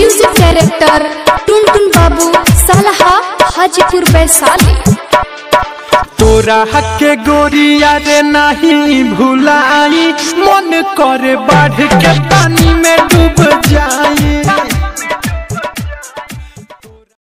music director टुन टुन बाबू सालहा हाजीपुर वैशाली तोरा हके गोरिया रे नहीं भुलाई मन करे बाढ़ के